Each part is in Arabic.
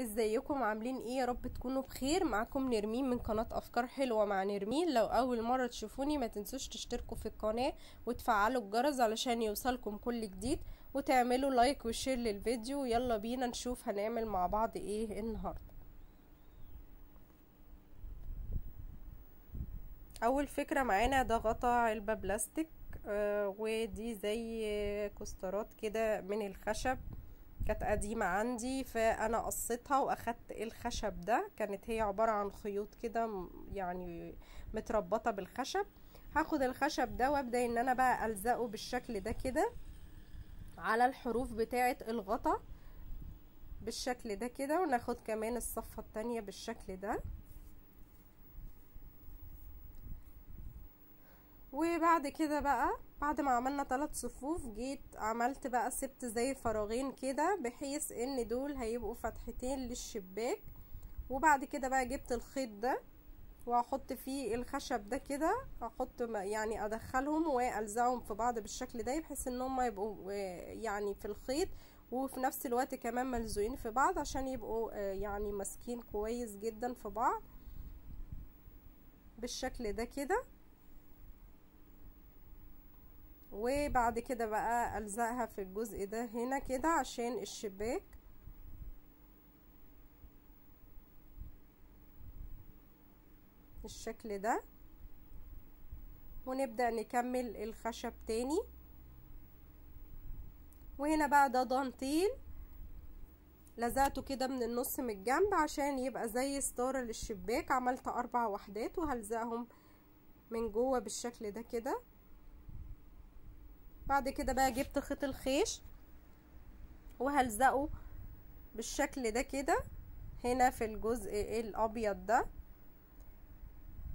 ازيكم؟ عاملين إيه؟ يا رب تكونوا بخير. معاكم نرمين من قناة أفكار حلوة مع نرمين. لو أول مرة تشوفوني ما تنسوش تشتركوا في القناة وتفعلوا الجرس علشان يوصلكم كل جديد وتعملوا like و share للفيديو. يلا بينا نشوف هنعمل مع بعض إيه النهاردة. أول فكرة معانا ده غطا علبة بلاستيك آه ودي زي coasterات كده من الخشب. كانت قديمة عندي فأنا قصيتها وأخدت الخشب ده. كانت هي عبارة عن خيوط كده يعني متربطة بالخشب. هاخد الخشب ده وأبدأ إن أنا بقى ألزقه بالشكل ده كده على الحروف بتاعة الغطا بالشكل ده كده وناخد كمان الصفة التانية بالشكل ده. وبعد كده بقى بعد ما عملنا ثلاث صفوف جيت عملت بقى سبت زي فراغين كده بحيث إن دول هيبقوا فتحتين للشباك. وبعد كده بقى جبت الخيط ده واحط فيه الخشب ده كده أحط يعني أدخلهم وألزقهم في بعض بالشكل ده بحيث إن هم يبقوا يعني في الخيط. وفي نفس الوقت كمان ملزوقين في بعض عشان يبقوا يعني ماسكين كويس جدا في بعض بالشكل ده كده. وبعد كده بقى ألزقها في الجزء ده هنا كده عشان الشباك. الشكل ده. ونبدأ نكمل الخشب تاني. وهنا بقى ده دانتيل. لزقته كده من النص من الجنب عشان يبقى زي ستارة للشباك. عملت أربع وحدات وهلزقهم من جوه بالشكل ده كده. بعد كده بقى جبت خيط الخيش وهلزقه بالشكل ده كده هنا في الجزء الأبيض ده.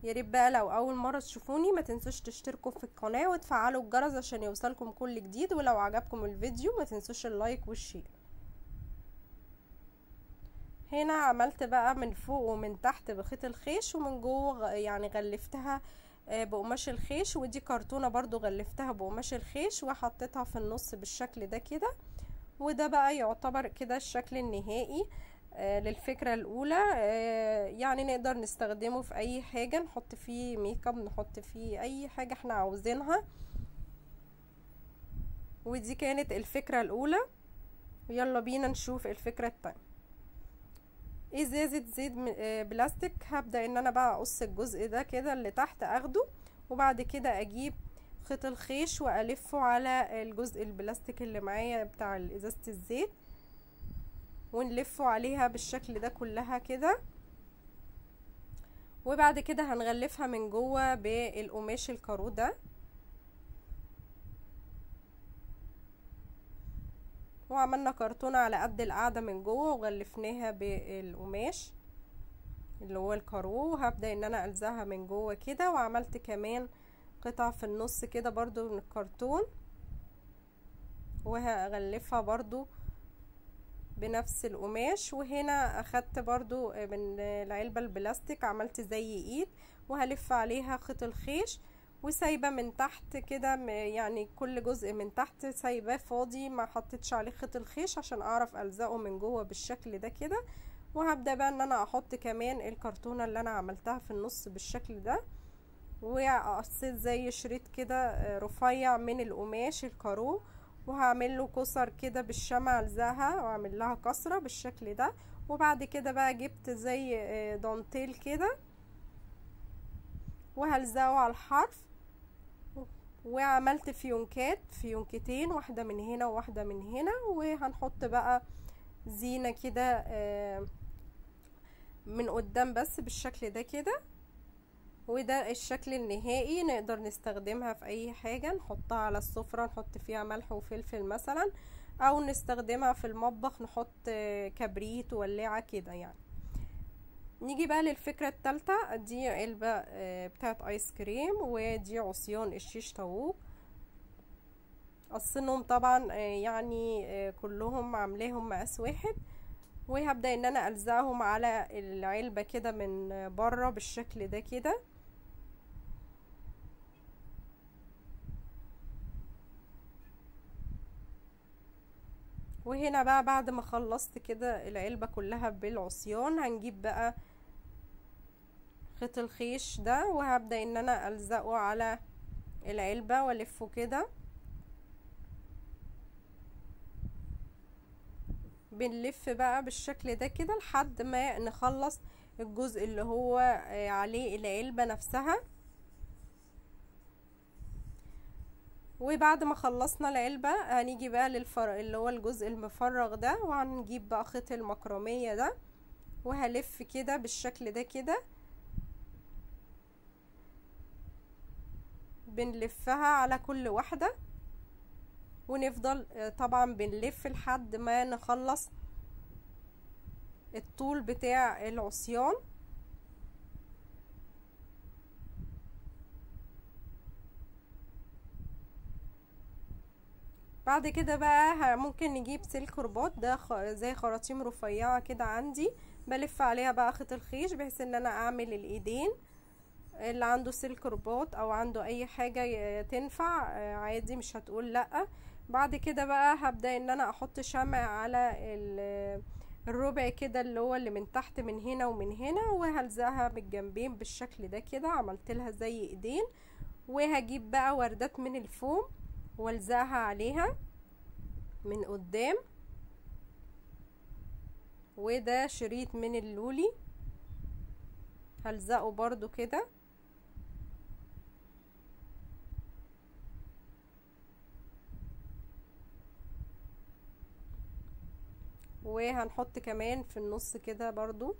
يا ريت بقى لو أول مرة تشوفوني ما تنسوش تشتركوا في القناة وتفعلوا الجرس عشان يوصلكم كل جديد ولو عجبكم الفيديو ما تنسوش ال like وال share. هنا عملت بقى من فوق ومن تحت بخيط الخيش ومن جوه يعني غلفتها بقماش الخيش ودي كرتونة برضو غلفتها بقماش الخيش وحطيتها في النص بالشكل ده كده. وده بقى يعتبر كده الشكل النهائي آه للفكرة الأولى. آه يعني نقدر نستخدمه في أي حاجة نحط فيه make up نحط فيه أي حاجة إحنا عاوزينها. ودي كانت الفكرة الأولى. يلا بينا نشوف الفكرة التانية. ازازة زيت بلاستيك هبدأ إن أنا بقى أقص الجزء ده كده اللي تحت أخده وبعد كده أجيب خيط الخيش وألفه على الجزء البلاستيك اللي معايا بتاع ازازة الزيت ونلفه عليها بالشكل ده كلها كده. وبعد كده هنغلفها من جوه بالقماش الكارو ده. وعملنا كرتونة على قد القاعدة من جوه وغلفناها بالقماش اللي هو الكارو. وهبدأ إن أنا ألزقها من جوه كده وعملت كمان قطع في النص كده برضو من الكرتون. وهغلفها برضو بنفس القماش. وهنا أخدت برضو من العلبة البلاستيك عملت زي إيد وهلف عليها خيط الخيش. وسايبة من تحت كده يعني كل جزء من تحت سايباه فاضي ما حطيتش عليه خيط الخيش عشان أعرف ألزقه من جوه بالشكل ده كده. وهبدأ بقى إن أنا أحط كمان الكرتونة اللي أنا عملتها في النص بالشكل ده. وقصيت زي شريط كده رفيع من القماش الكارو. وهعمل له كسر كده بالشمع ألزقها وأعمل لها كسرة بالشكل ده. وبعد كده بقى جبت زي دانتيل كده. وهلزقه على الحرف. وعملت فيونكات فيونكتين واحدة من هنا وواحدة من هنا وهنحط بقى زينة كده من قدام بس بالشكل ده كده. وده الشكل النهائي نقدر نستخدمها في أي حاجة نحطها على السفرة نحط فيها ملح وفلفل مثلا أو نستخدمها في المطبخ نحط كبريت ولاعة كده يعني. نيجي بقى للفكرة التالتة دي علبة بتاعت آيس كريم ودي عصيان الشيش طاووق. قصنهم طبعا يعني كلهم عاملاهم مقاس واحد وهبدأ إن أنا ألزقهم على العلبة كده من بره بالشكل ده كده. وهنا بقى بعد ما خلصت كده العلبة كلها بالعصيان هنجيب بقى خيط الخيش ده وهبدأ إن أنا ألزقه على العلبة وألفه كده. بنلف بقى بالشكل ده كده لحد ما نخلص الجزء اللي هو عليه العلبة نفسها. وبعد ما خلصنا العلبة هنيجي بقى للفرق اللي هو الجزء المفرغ ده وهنجيب بقى خيط المكرمية ده وهلف كده بالشكل ده كده. بنلفها على كل واحدة. ونفضل طبعا بنلف لحد ما نخلص الطول بتاع العصيان. بعد كده بقى ممكن نجيب سلك رباط ده زي خراطيم رفيعة كده عندي. بلف عليها بقى خيط الخيش بحيث إن أنا أعمل الإيدين. اللي عنده سلك رباط أو عنده أي حاجة تنفع عادي مش هتقول لأ. بعد كده بقى هبدأ إن أنا أحط شمع على الربع كده اللي هو اللي من تحت من هنا ومن هنا وهلزقها من الجنبين بالشكل ده كده. عملت لها زي إيدين. وهجيب بقى وردات من الفوم والزقها عليها من قدام. وده شريط من اللولي. هلزقه برضو كده. وهنحط كمان في النص كده برضو.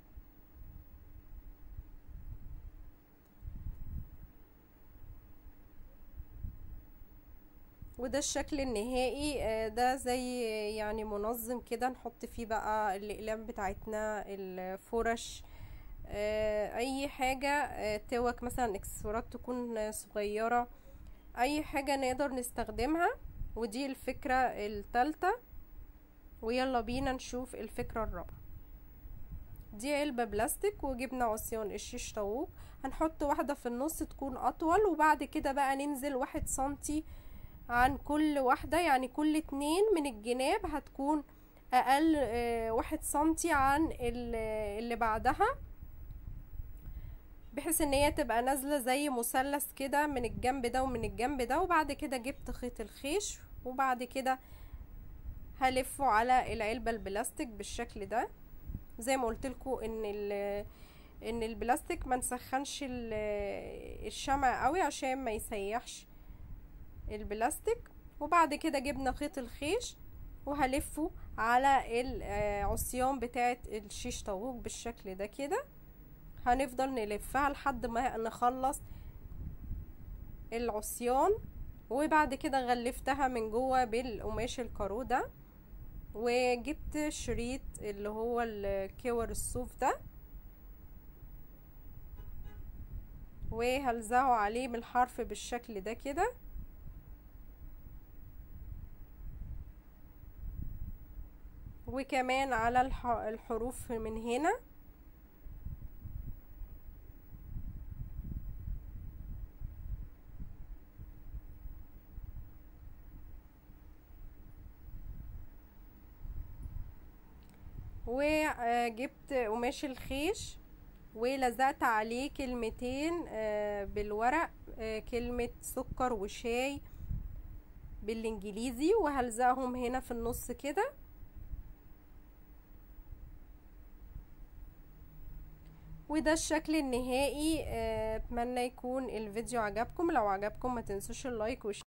وده الشكل النهائي. ده زي يعني منظم كده نحط فيه بقى الأقلام بتاعتنا الفرش. أي حاجة توك مثلا إكسسوارات تكون صغيرة. أي حاجة نقدر نستخدمها. ودي الفكرة التالتة. ويلا بينا نشوف الفكرة الرابعة. دي علبة بلاستيك وجبنا عصيان. الشيش طاووق. هنحط واحدة في النص تكون أطول وبعد كده بقى ننزل واحد سنتي عن كل واحدة. يعني كل اتنين من الجناب هتكون أقل واحد سنتي عن اللي بعدها بحيث إن هي تبقى نازلة زي مثلث كده من الجنب ده ومن الجنب ده. وبعد كده جبت خيط الخيش وبعد كده هلفه على العلبة البلاستيك بالشكل ده. زي ما قلت إن إن البلاستيك ما نسخنش الشمع قوي عشان ما يسيحش البلاستيك. وبعد كده جبنا خيط الخيش وهلفه على العصيان بتاعه الشيش طاووق بالشكل ده كده. هنفضل نلفها لحد ما نخلص العصيان. وبعد كده غلفتها من جوه بالقماش الكارو ده. وجبت شريط اللي هو الكور الصوف ده. وهلزقه عليه بالحرف بالشكل ده كده. وكمان على الحروف من هنا. وجبت قماش الخيش ولزقت عليه كلمتين بالورق كلمة سكر وشاي بالإنجليزي وهلزقهم هنا في النص كده. وده الشكل النهائي أتمنى يكون الفيديو عجبكم. لو عجبكم ما تنسوش اللايك